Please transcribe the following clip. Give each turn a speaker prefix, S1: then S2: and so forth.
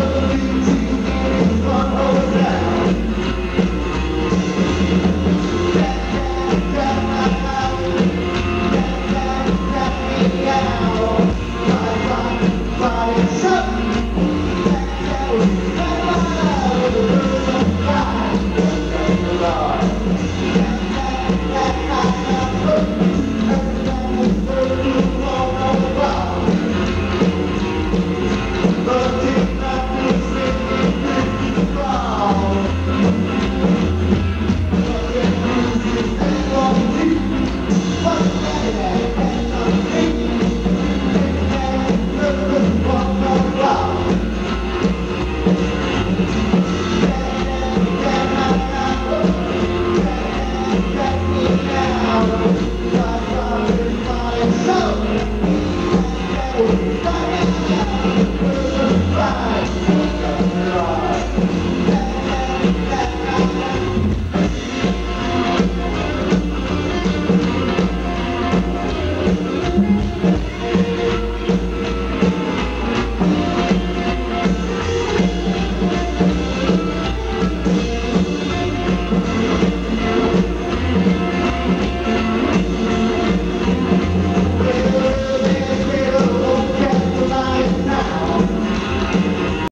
S1: Yeah.